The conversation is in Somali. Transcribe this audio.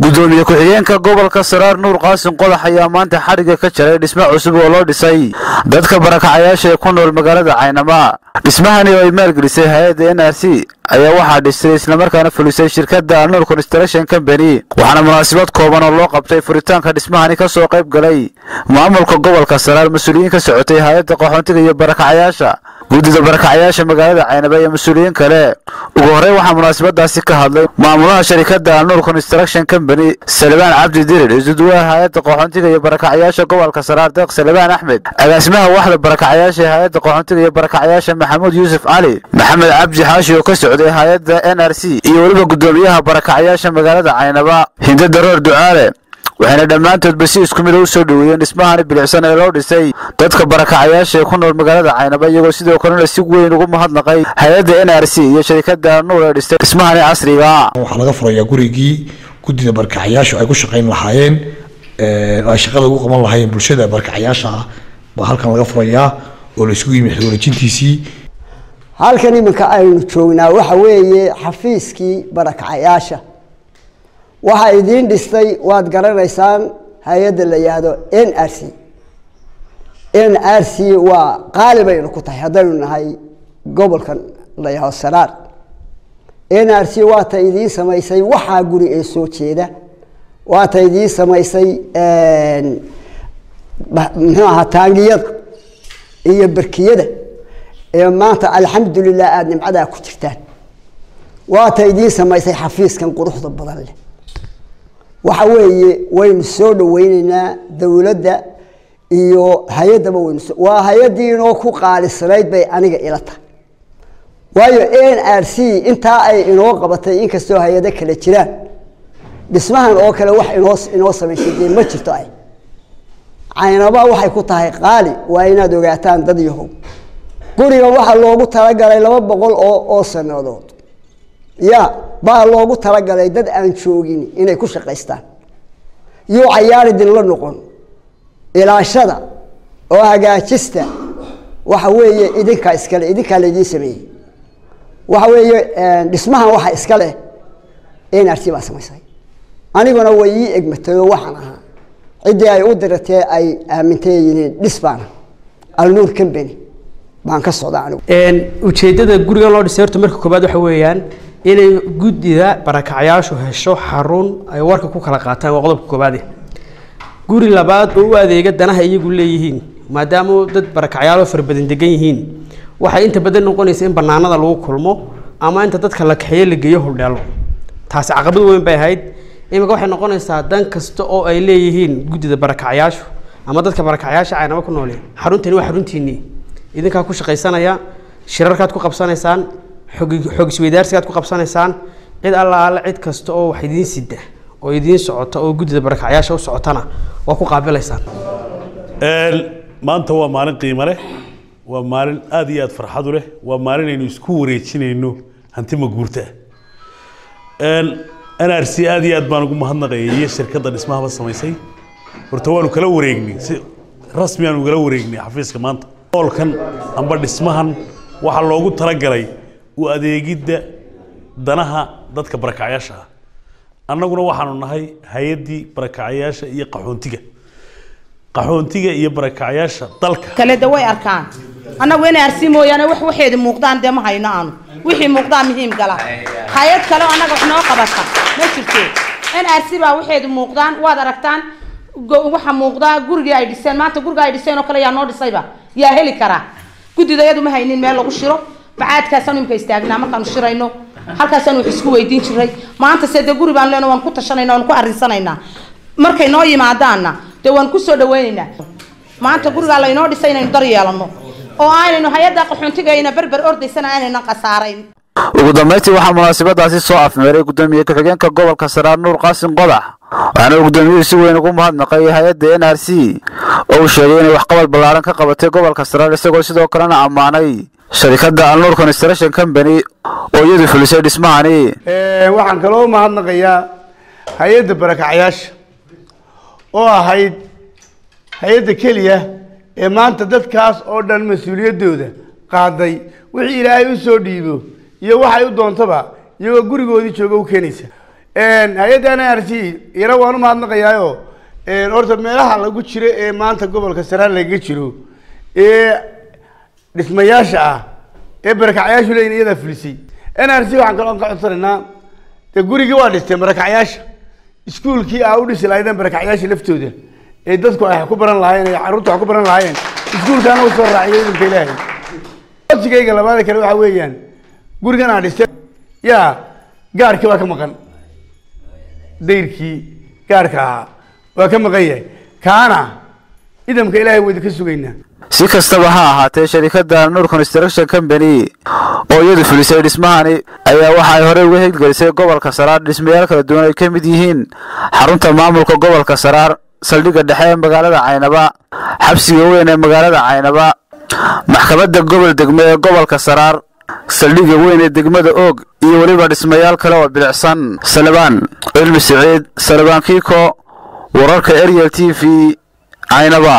gudoomiye ku-xigeenka gobolka saraar nuur qaasin qodax ayaa maanta xadhigga ka jaray dhismo cusub oo loo dhisay. Dadka barakacayaasha ee ku nool magaalada caynama dhismahani oo ay maalgelisay hay'adda n r c ayaa waxaa dhisay islamarkaana fulisay shirkadda alnuur construction company. Waxaana munaasabad kooban oo loo qabtay furitaanka dhismahani ka soo qayb galay. Maamulka gobolka saraar mas'uuliyiin ka socotay hay'adda qaxoontiga iyo barakacayaasha guddida barakacayaasha magaalada caynaba iyo mas'uuliyiin kale. Ugu horey waxaa munaasabadaasi ka hadlay maamulaha sharikadda alnuur construction company salebaan cabdi dirir isuduwaha hay'adda qaxoontiga iyo barakacayaasha gobolka saraar deeq salebaan axmed. Agaasimaha waxda barakacayaasha hay'adda qaxoontiga iyo barakacayaasha maxamuud yuusuf cali maxamed cabdi xaashi oo ka socday hay'adda n r c iyo weliba gudoomiyaha barakacayaasha magaalada caynaba. Hinde daroor ducaale waxayna dhammaantoodba si isku mid u soo dhoweeyeen dhismahani bilicsan ee loo dhisay. Dadka barakacayaasha ee ku nool magaalada caynaba iyagoo sidoo kalena si weyn ugu mahadnaqay hay'adda n r c iyo sharikadda nuur ee dhistay dhismahani casriga waxaa laga furayaa gurigii guddida barakacayaashu ay ku shaqayn lahaayeen ay shaqada ugu qaban lahaayeen bulshada barakacayaasha ah. Baa halkan laga furayaa oo la isugu yimi xidwareejintiisii halkan iminka aynu joognaa waxa weeye xafiiskii barakacayaasha waxaa idiin dhistay waad garanaysaan hay'adda la yihahdo n r c. N r c waa qaali baynu ku tahay haddaynu nahay gobolkan la yahado saraar. N r c waata idiin samaysay waxaa guri ee soo jeeda. Waata idiin samaysay muxuu ahaa taangiyada iyo berkiyada ee maanta alxamdulilah aada nimcadaa ku jirtaan. Waata idiin samaysay xafiiskan quruxda badan leh waxa weeye waynu soo dhaweyneynaa dowladda iyo hay'addaba waynu waa hay'addii inoo ku qaalisanayd bay aniga ila tahay. Waayo n r c intaa ay inoo qabatay inkastoo hay'ado kale jiraan dhismahan oo kale wax inoo inoo dee ma jirto ay. Caynaba waxay ku tahay qaali waa inaad ogaataan dad yahow. Gurigan waxaa loogu talagalay laba boqol oo oo sanadood. Ya baa loogu talagalay dad aan joogin inay ku shaqaystaan. Iyo cayaari dinla noqon ilaashada oo hagaajista waxa weeye idinkaa iskale idinkaa laydiin sameeyey. Waxa weeye dhismahan waxa iska leh n r c baa samaysay. Aniguna way ii egmatay oo waxaan ahaa. Ciddii ay u diratee ay aamintay yihiin dhis baana alnuur company baan ka socda anigu. Ujeeddada gurigan loo dhisay horta marka koobaad waxa weeyaan inay guddida barakacyaashu hesho xarun ay warka ku kala qaataan waa qodobka koobaade guri labaad oo u adeega danaha iyagu leeyihiin maadaama dad barakacyaalo fara badan degan yihiin waxay inta badan noqonaysa in banaanada lagu kulmo ama inta dadka la kaxeeyo la geeyo holdheelo taasi caqabad weyn bay ahayd. Imika waxay noqonaysaa dan kasta oo ay leeyihiin guddida barakacyaashu ama dadka barakacyaasha caynaba ku noole. Xaruntani waa xaruntiinii. Idinkaa ku shaqaysanaya shirarkaad ku qabsanaysaan xog xog isweydaarsigaad ku qabsanaysaan. Cid alla alle cid kasta oo wax idiin sida oo idiin socota oo guddida barakacyaasha u socotana waa ku qaabilaysaan. Maanta waa maalin qiimo leh waa maalin aada iyo aada farxadu leh waa maalin aynu isku wareejinayno hanti maguurta n r c aada iyo aad baan ugu mahadnaqaya iyo shirkadda dhismahaba samaysay. Horta waanu kala wareegnay si rasmi aanu kala wareegnay xafiiska maanta. Oolkan amba dhismahan waxaa loogu talagalay u adeegidda danaha dadka barakacyaasha ah. Annaguna waxaanu nahay hay'addii barakacyaasha iyo qaxoontiga. Qaxoontiga iyo barakacyaasha dalka. Kale de way arkaan. Annagu inay arsi mooyaane wax waxeedi muuqdaan dee ma hayno aanu. Wixii muuqdaa muhiim gala. Hay'ad kale oo annaga wax noo qabata. Ma jirto in arsi baa waxeedi muuqdaan waad aragtaan waxa muuqdaa gurigii ay dhiseen. Maanta guriga ay dhiseen oo kale yaa noo dhisayba yaa heli karaa. Guddidayadu ma haynin meel lagu shiro bacaadkaasaanu imka istaagnaa markaanu shirayno. Halkaasaanu wax isku weydiin jiray. Maanta se dee guri baan leeno waan ku tashanayna waan ku arrinsanaynaa markay noo yimaadaanna dee waan ku soo dhaweynaynaa maanta gurigaa laynoo dhisay inaynu dar yeelano oo aanaynu hay'adda qaxoontigayna berber ordaysana aanaynan khasaarayn ugu dambaystii waxaa munaasabadaasi soo afmeeray gudoomiye ku-xigeenka gobolka saraar nuur qaasin qodax waxaana uu gudoomiyuhu si weyn ugu mahadnaqay hay'adda n r c. Oo uu sheegay inay waxqabad ballaaran ka qabatay gobolka saraar isagoo sidoo kalena ammaanay sharikadda alnuur construction company oo iyadu fulisay dhismahani. Waxaan kaloo mahadnaqayaa hay'adda barakacyaasha oo ahayd hay'adda keliya ee maanta dadkaas oo dhan mas'uuliyaddooda qaaday. Wixii ilaahay u soo dhiibo iyo waxay u doontaba iyagoo gurigoodii jooga u keenaysa. Hay'adda n r c iyana waan u mahadnaqayaayo. Horta meelaha lagu jiro ee maanta gobolka saraar lagaga jiro dhismayaasha ah ee barakacyaashu leeyihiin iyadaa fulisay n r c waxaan kaloo ka codsanaynaa dee gurigii waa dhisteen barakacyaasha iskuulkii aa u dhisi lahaydeen barakacyaasha laftooda ee dadku ay wax ku baran lahaayeen ee carruurta wax ku baran lahaayeen. Iskuulkaana u soo raaciyay idinka ilaahay. Codsigayga labaada kale waxaa weeyaan gurigan aa dhisteen yaa gaarkii waa ka maqan. Dayrkii gaarka ahaa waa ka maqan yahay. Kaana idamka ilaahay waydi ka sugaynaa si kastaba ha ahaatee sharikadda nuur construction company oo iyadu fulisay dhismahani ayaa waxa ay horey uga hirgelisay gobolka saraar. Dhismayaal kala duwan ay ka mid yihiin xarunta maamulka gobolka saraar saldhigga dhexe ee magaalada caynaba xabsiga weyn ee magaalada caynaba maxkamadda gobol degme ee gobolka saraar saldhigga weyn ee degmada oog iyo weliba dhismayaal kale oo bilicsan. Salebaan cilmi siciid salebaan kiiko wararka ariel t v caynaba